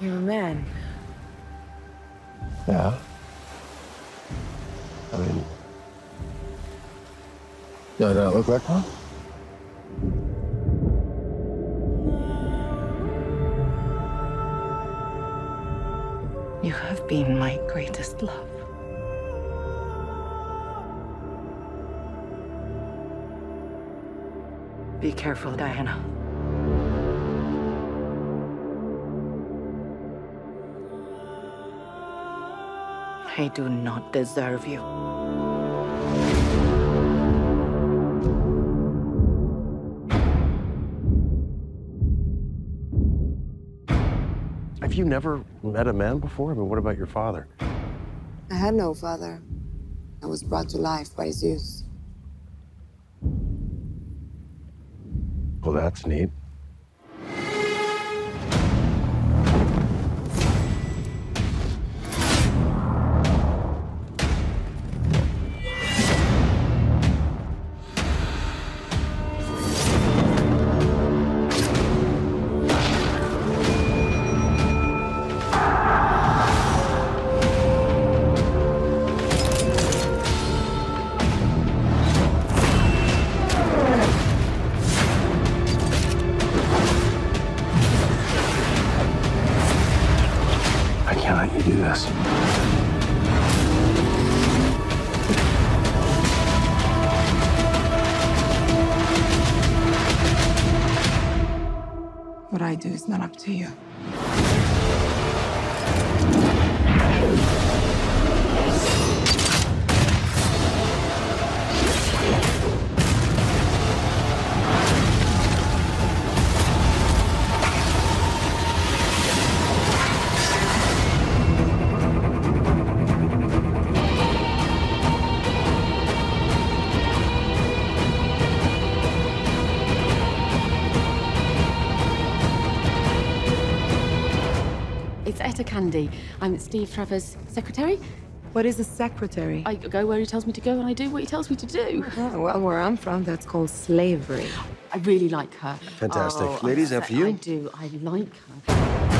You're a man. Yeah. I mean, do I not look like one? You have been my greatest love. Be careful, Diana. I do not deserve you. Have you never met a man before? I mean, what about your father? I had no father. I was brought to life by Zeus. Well, that's neat. Let you do this. What I do is not up to you. It's Etta Candy. I'm Steve Trevor's secretary. What is a secretary? I go where he tells me to go and I do what he tells me to do. Oh, well, where I'm from, that's called slavery. I really like her. Fantastic. Oh, Ladies, I- after you. I do. I like her.